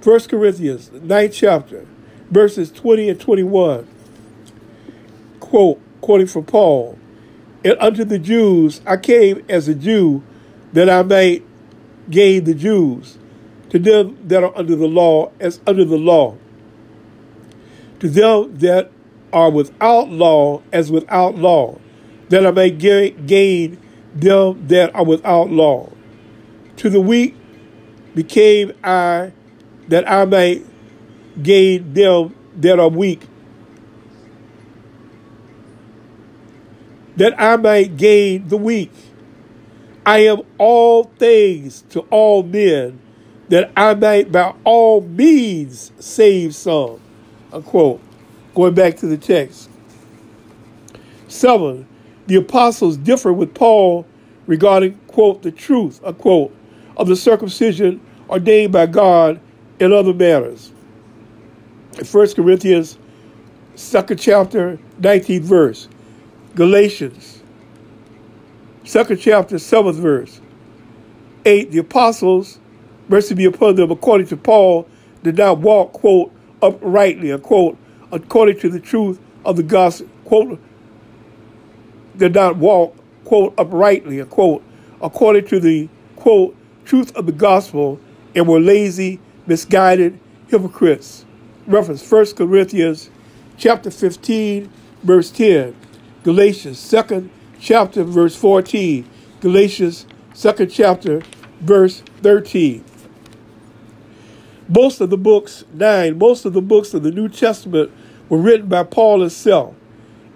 Speaker 1: 1 Corinthians 9th chapter, verses 20 and 21. Quote, quoting from Paul, And unto the Jews I came as a Jew, that I might gain the Jews. To them that are under the law, as under the law to them that are without law as without law, that I may gain them that are without law. To the weak became I, that I may gain them that are weak, that I may gain the weak. I am all things to all men, that I may by all means save some a quote, going back to the text. Seven, the apostles differ with Paul regarding, quote, the truth, a quote, of the circumcision ordained by God and other matters. In 1 Corinthians, second chapter, 19th verse. Galatians, second chapter, 7th verse. 8. The apostles, mercy be upon them, according to Paul, did not walk, quote, uprightly, quote, according to the truth of the gospel, quote, did not walk, quote, uprightly, quote, according to the, quote, truth of the gospel, and were lazy, misguided hypocrites. Reference 1 Corinthians chapter 15, verse 10. Galatians 2nd chapter, verse 14. Galatians 2nd chapter, verse 13. Most of the books, nine, most of the books of the New Testament were written by Paul himself.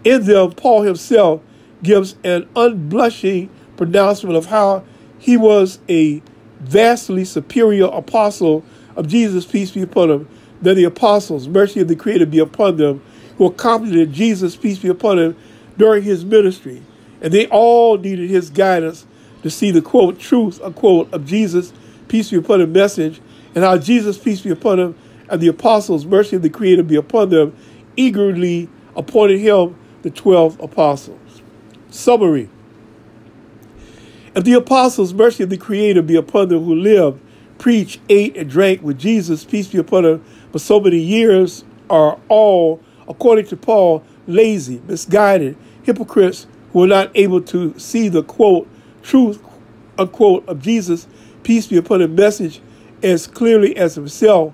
Speaker 1: In them, Paul himself gives an unblushing pronouncement of how he was a vastly superior apostle of Jesus, peace be upon him, than the apostles, mercy of the Creator be upon them, who accompanied Jesus, peace be upon him, during his ministry. And they all needed his guidance to see the quote, truth, unquote, of Jesus, peace be upon him, message and how Jesus, peace be upon him, and the apostles, mercy of the Creator be upon them, eagerly appointed him the 12 apostles. Summary If the apostles, mercy of the Creator be upon them who lived, preached, ate, and drank with Jesus, peace be upon him, for so many years are all, according to Paul, lazy, misguided, hypocrites who are not able to see the quote, truth, unquote, of Jesus, peace be upon him, message as clearly as himself.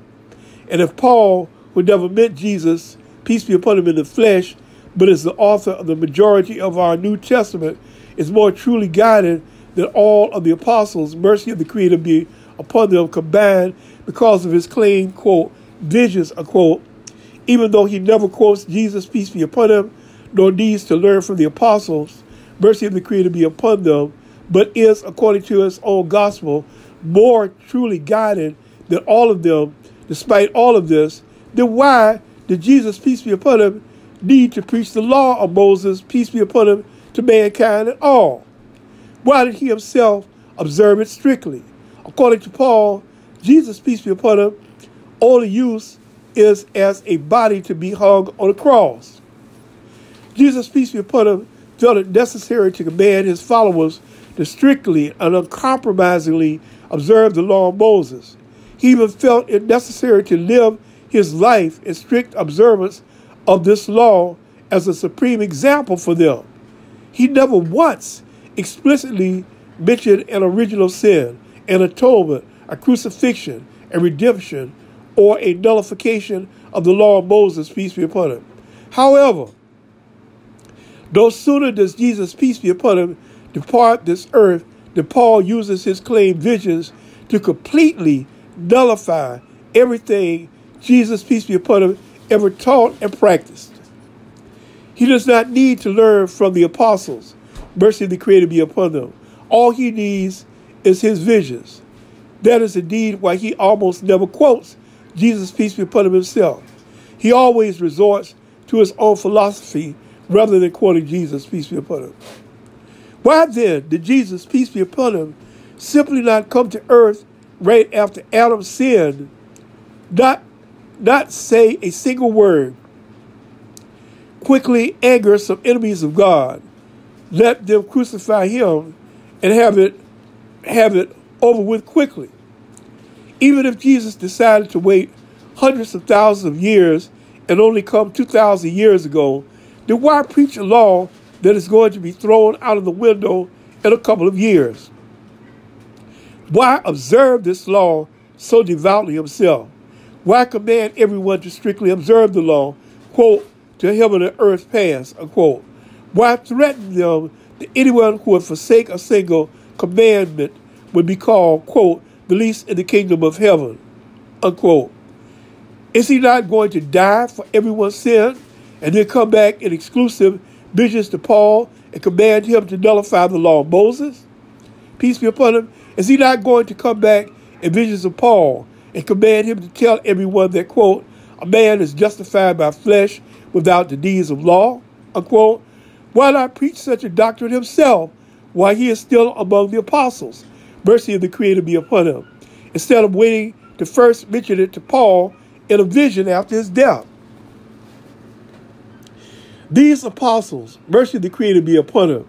Speaker 1: And if Paul, who never met Jesus, peace be upon him in the flesh, but is the author of the majority of our New Testament, is more truly guided than all of the apostles, mercy of the Creator be upon them combined because of his claim, quote, visions, unquote, even though he never quotes Jesus, peace be upon him, nor needs to learn from the apostles, mercy of the Creator be upon them, but is, according to his own gospel, more truly guided than all of them, despite all of this, then why did Jesus, peace be upon him, need to preach the law of Moses, peace be upon him, to mankind at all? Why did he himself observe it strictly? According to Paul, Jesus, peace be upon him, only use is as a body to be hung on a cross. Jesus, peace be upon him, felt it necessary to command his followers to strictly and uncompromisingly observe the law of Moses. He even felt it necessary to live his life in strict observance of this law as a supreme example for them. He never once explicitly mentioned an original sin, an atonement, a crucifixion, a redemption, or a nullification of the law of Moses, peace be upon him. However, no sooner does Jesus, peace be upon him, depart this earth, that Paul uses his claimed visions to completely nullify everything Jesus, peace be upon him, ever taught and practiced. He does not need to learn from the apostles. Mercy of the Creator be upon them. All he needs is his visions. That is indeed why he almost never quotes Jesus, peace be upon him, himself. He always resorts to his own philosophy rather than quoting Jesus, peace be upon him. Why then did Jesus, peace be upon him, simply not come to earth right after Adam sinned, not, not say a single word, quickly anger some enemies of God, let them crucify him and have it, have it over with quickly? Even if Jesus decided to wait hundreds of thousands of years and only come 2,000 years ago, then why preach a law that is going to be thrown out of the window in a couple of years. Why observe this law so devoutly himself? Why command everyone to strictly observe the law, quote, to heaven and earth pass, unquote? Why threaten them that anyone who would forsake a single commandment would be called, quote, the least in the kingdom of heaven, unquote? Is he not going to die for everyone's sin and then come back in exclusive visions to Paul and command him to nullify the law of Moses? Peace be upon him. Is he not going to come back in visions of Paul and command him to tell everyone that, quote, a man is justified by flesh without the deeds of law, unquote? Why not preach such a doctrine himself while he is still among the apostles? Mercy of the Creator be upon him. Instead of waiting to first mention it to Paul in a vision after his death. These apostles, mercy decreed to be upon him,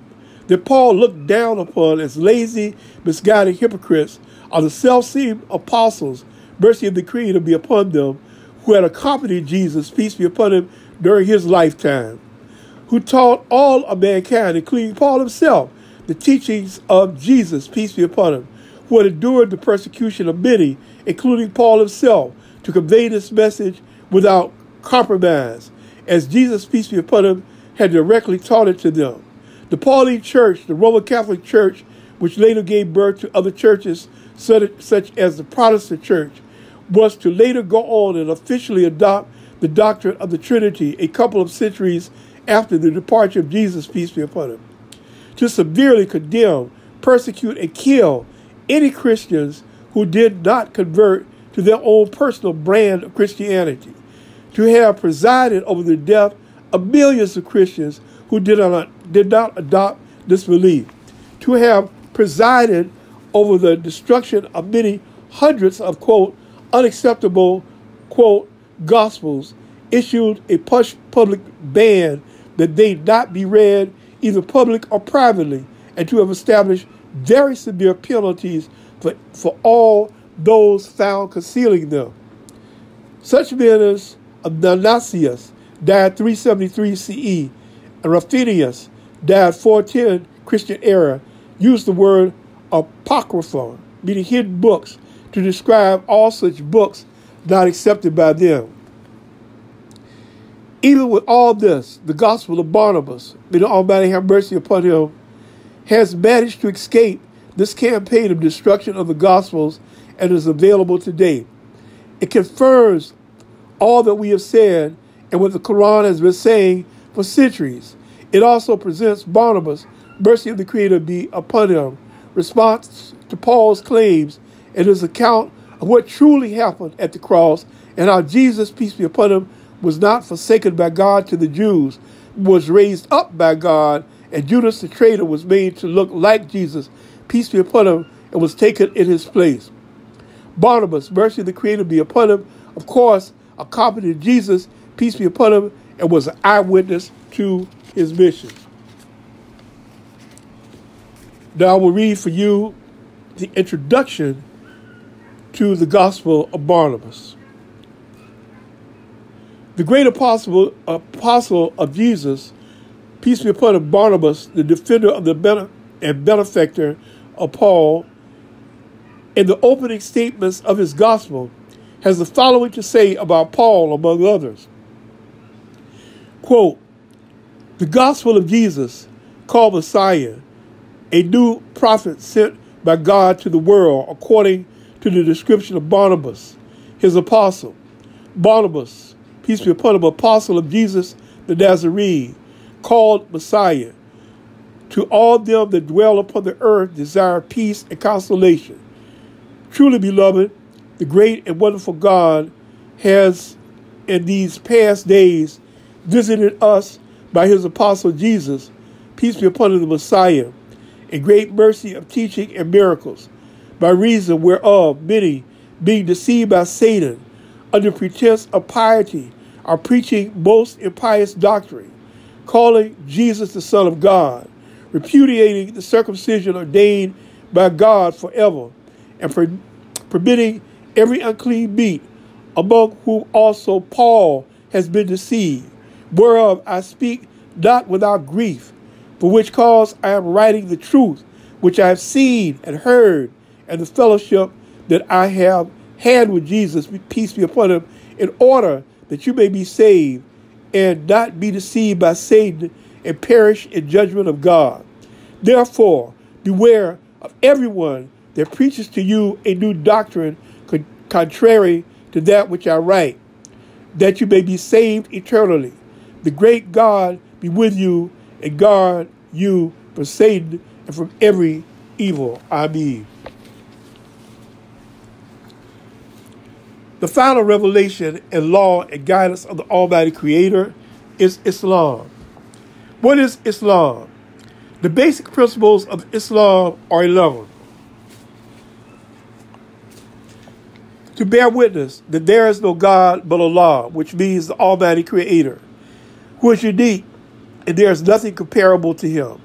Speaker 1: that Paul looked down upon as lazy, misguided hypocrites, are the self-same apostles, mercy decreed to be upon them, who had accompanied Jesus, peace be upon him, during his lifetime, who taught all of mankind, including Paul himself, the teachings of Jesus, peace be upon him, who had endured the persecution of many, including Paul himself, to convey this message without compromise as Jesus, peace be upon him, had directly taught it to them. The Pauline Church, the Roman Catholic Church, which later gave birth to other churches such as the Protestant Church, was to later go on and officially adopt the doctrine of the Trinity a couple of centuries after the departure of Jesus, peace be upon him. To severely condemn, persecute, and kill any Christians who did not convert to their own personal brand of Christianity to have presided over the death of millions of Christians who did not, did not adopt this belief, to have presided over the destruction of many hundreds of, quote, unacceptable, quote, gospels, issued a push public ban that they not be read either public or privately, and to have established very severe penalties for, for all those found concealing them. Such men as Athanasius died 373 CE, and Rufinus died 410 Christian era, used the word apocryphon, meaning hidden books, to describe all such books not accepted by them. Even with all this, the gospel of Barnabas, may the Almighty have mercy upon him, has managed to escape this campaign of destruction of the gospels and is available today. It confers all that we have said and what the Quran has been saying for centuries. It also presents Barnabas, mercy of the Creator be upon him, response to Paul's claims and his account of what truly happened at the cross and how Jesus, peace be upon him, was not forsaken by God to the Jews, was raised up by God, and Judas the traitor was made to look like Jesus, peace be upon him, and was taken in his place. Barnabas, mercy of the Creator be upon him, of course, accompanied Jesus, peace be upon him, and was an eyewitness to his mission. Now I will read for you the introduction to the Gospel of Barnabas. The great apostle, apostle of Jesus, peace be upon him, Barnabas, the defender of the bene- and benefactor of Paul, in the opening statements of his gospel, has the following to say about Paul, among others. Quote The gospel of Jesus, called Messiah, a new prophet sent by God to the world, according to the description of Barnabas, his apostle. Barnabas, peace be upon him, apostle of Jesus the Nazarene, called Messiah. To all them that dwell upon the earth, desire peace and consolation. Truly, beloved, the great and wonderful God has in these past days visited us by his apostle Jesus, peace be upon Him, the Messiah, in great mercy of teaching and miracles, by reason whereof many, being deceived by Satan, under pretense of piety, are preaching most impious doctrine, calling Jesus the Son of God, repudiating the circumcision ordained by God forever, and per- permitting every unclean beast, among whom also Paul has been deceived, whereof I speak not without grief, for which cause I am writing the truth which I have seen and heard, and the fellowship that I have had with Jesus, peace be upon him, in order that you may be saved and not be deceived by Satan and perish in judgment of God. Therefore, beware of everyone that preaches to you a new doctrine contrary to that which I write, that you may be saved eternally. The great God be with you and guard you from Satan and from every evil. Amen. The final revelation and law and guidance of the Almighty Creator is Islam. What is Islam? The basic principles of Islam are 11. to bear witness that there is no God but Allah, which means the Almighty Creator, who is unique and there is nothing comparable to him.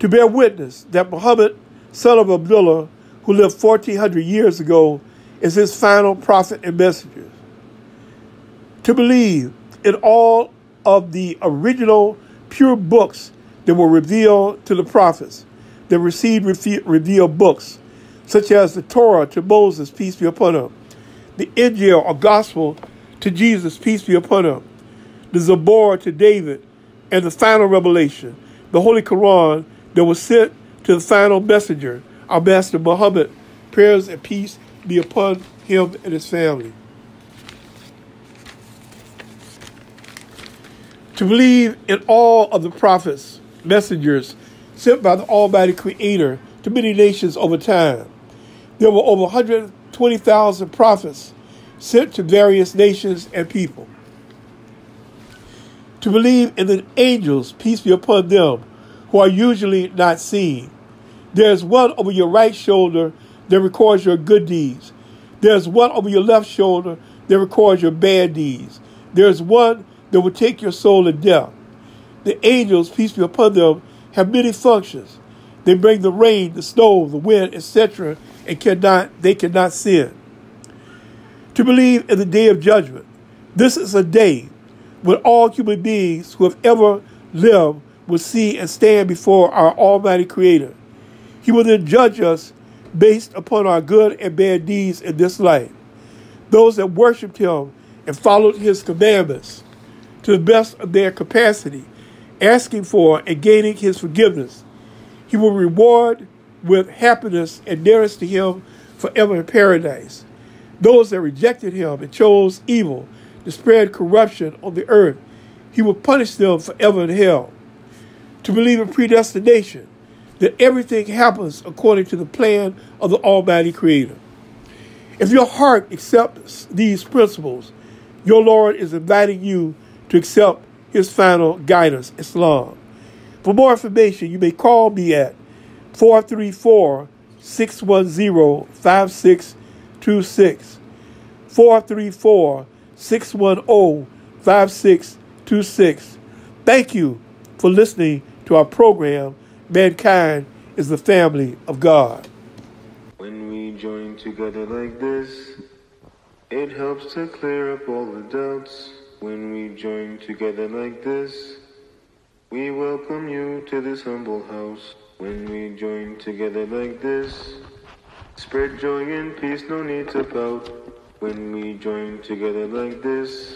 Speaker 1: To bear witness that Muhammad, son of Abdullah, who lived 1400 years ago, is his final prophet and messenger. To believe in all of the original pure books that were revealed to the prophets, that received revealed books, such as the Torah to Moses, peace be upon him the Injil or gospel to Jesus, peace be upon him, the Zabur to David, and the final revelation, the Holy Quran that was sent to the final messenger, our Master Muhammad. Prayers and peace be upon him and his family. To believe in all of the prophets, messengers sent by the Almighty Creator to many nations over time. There were over 100 20,000 prophets sent to various nations and people. To believe in the angels, peace be upon them, who are usually not seen. There is one over your right shoulder that records your good deeds. There is one over your left shoulder that records your bad deeds. There is one that will take your soul to death. The angels, peace be upon them, have many functions. They bring the rain, the snow, the wind, etc., and cannot they cannot sin. To believe in the day of judgment. This is a day when all human beings who have ever lived will see and stand before our Almighty Creator. He will then judge us based upon our good and bad deeds in this life. Those that worshiped Him and followed His commandments to the best of their capacity, asking for and gaining His forgiveness he will reward with happiness and nearest to him forever in paradise. Those that rejected him and chose evil to spread corruption on the earth, he will punish them forever in hell. To believe in predestination, that everything happens according to the plan of the Almighty Creator. If your heart accepts these principles, your Lord is inviting you to accept His final guidance, Islam. For more information, you may call me at 434 610 5626. 434 610 5626. Thank you for listening to our program, Mankind is the Family of God.
Speaker 2: When we join together like this, it helps to clear up all the doubts. When we join together like this, we welcome you to this humble house when we join together like this. Spread joy and peace, no need to pout when we join together like this.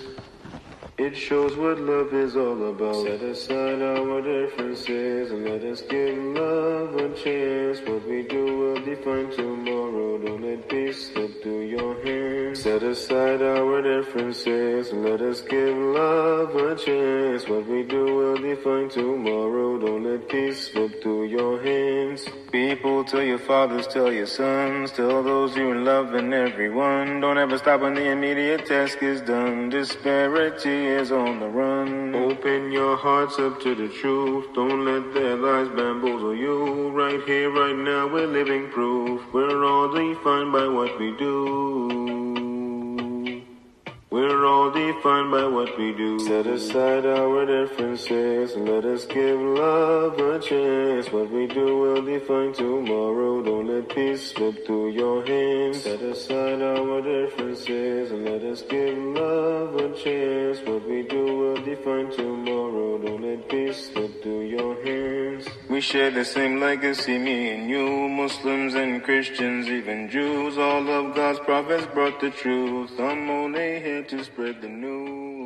Speaker 2: It shows what love is all about. Set aside our differences and let us give love a chance. What we do will define tomorrow. Don't let peace slip through your hands. Set aside our differences and let us give love a chance. What we do will define tomorrow. Don't let peace slip through your hands. People, tell your fathers, tell your sons, tell those you love and everyone. Don't ever stop when the immediate task is done. Disparity on the run. Open your hearts up to the truth. Don't let their lies bamboozle you. Right here, right now, we're living proof. We're all defined by what we do. We're all defined by what we do. Set aside our differences and let us give love a chance. What we do will define tomorrow. Don't let peace slip through your hands. Set aside our differences and let us give love a chance. What we do will define tomorrow. Don't let peace slip through your hands. We share the same legacy, me and you, Muslims and Christians, even Jews. All of God's prophets brought the truth. I'm only here to just spread the news.